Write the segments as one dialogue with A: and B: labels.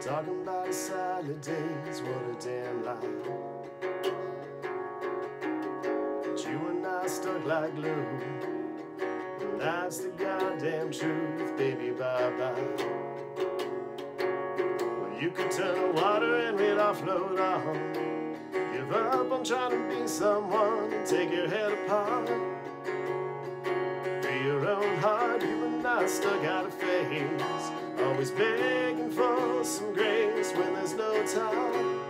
A: Talking about the salad days, what a damn lie. But you and I stuck like glue. And that's the goddamn truth, baby, bye bye. Well, you could turn water and we'd offload on. Give up on trying to be someone and take your head apart. Free your own heart, you and I stuck out of phase. Always begging for some grace when there's no time.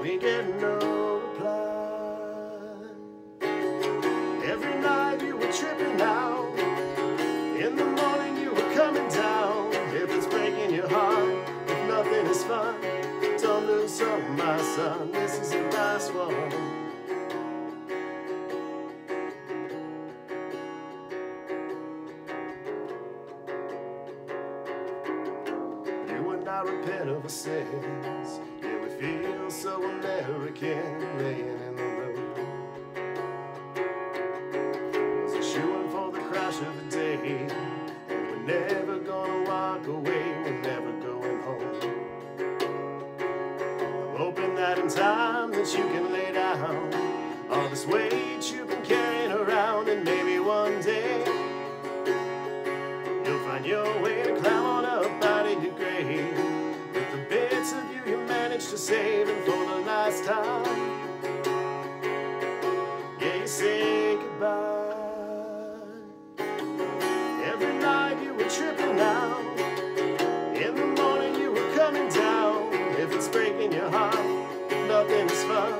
A: We get no reply. Every night you were tripping out. In the morning you were coming down. If it's breaking your heart, if nothing is fun, don't lose hope, my son. This is the last one. I repent of our sins. Yeah, we feel so American laying in the road. Was a shooing for the crash of the day. And we're never gonna walk away, we're never going home. I'm hoping that in time that you can lay down all this weight you've time, yeah, you say goodbye. Every night you were tripping out. In the morning you were coming down. If it's breaking your heart, if nothing is fun,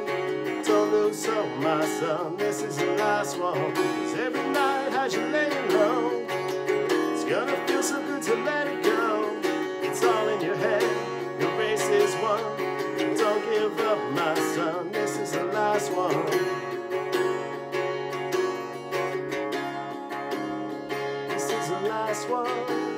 A: don't lose hope, my son. This is the last one. 'Cause every night as you're laying low, it's gonna last one.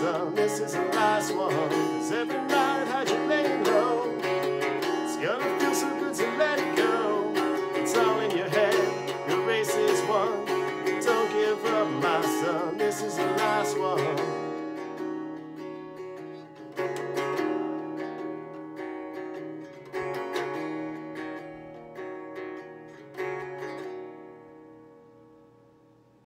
A: sun, this is the last one. Cause every night I you laying low. It's gonna feel so good to let it go. It's all in your head, your race is won. Don't give up, my son, this is the last one.